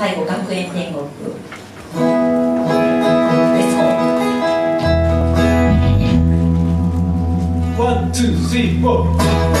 最後学園天国レッワン、ツー、スリー、フォー。